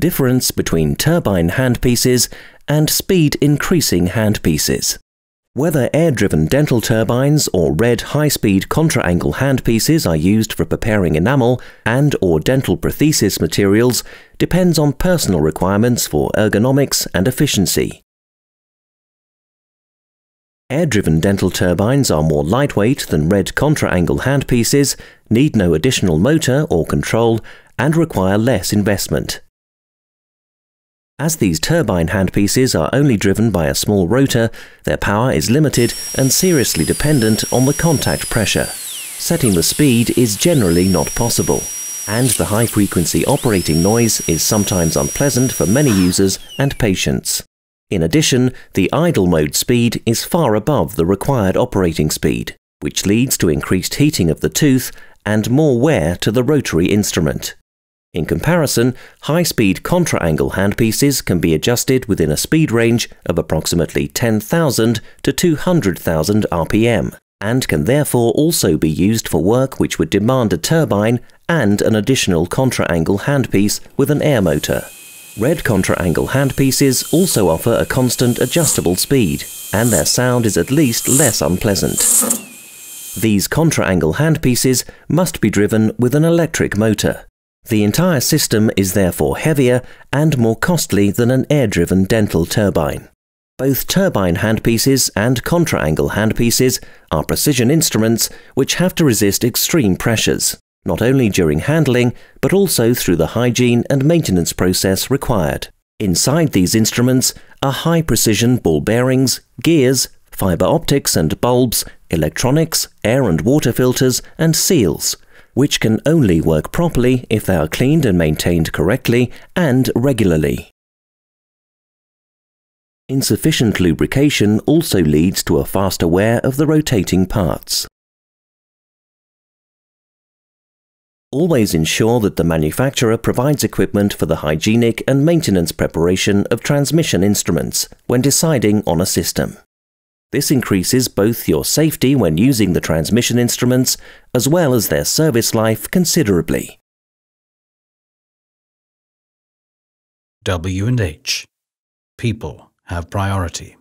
difference between turbine handpieces and speed increasing handpieces. Whether air-driven dental turbines or red high-speed contra-angle handpieces are used for preparing enamel and or dental prosthesis materials depends on personal requirements for ergonomics and efficiency. Air-driven dental turbines are more lightweight than red contra-angle handpieces, need no additional motor or control, and require less investment. As these turbine handpieces are only driven by a small rotor, their power is limited and seriously dependent on the contact pressure. Setting the speed is generally not possible, and the high-frequency operating noise is sometimes unpleasant for many users and patients. In addition, the idle mode speed is far above the required operating speed, which leads to increased heating of the tooth and more wear to the rotary instrument. In comparison, high-speed contra-angle handpieces can be adjusted within a speed range of approximately 10,000 to 200,000 RPM, and can therefore also be used for work which would demand a turbine and an additional contra-angle handpiece with an air motor. Red contra-angle handpieces also offer a constant adjustable speed, and their sound is at least less unpleasant. These contra-angle handpieces must be driven with an electric motor. The entire system is therefore heavier and more costly than an air-driven dental turbine. Both turbine handpieces and contra-angle handpieces are precision instruments which have to resist extreme pressures, not only during handling, but also through the hygiene and maintenance process required. Inside these instruments are high-precision ball bearings, gears, fiber optics and bulbs, electronics, air and water filters, and seals, which can only work properly if they are cleaned and maintained correctly and regularly. Insufficient lubrication also leads to a faster wear of the rotating parts. Always ensure that the manufacturer provides equipment for the hygienic and maintenance preparation of transmission instruments when deciding on a system. This increases both your safety when using the transmission instruments as well as their service life considerably. W&H. People have priority.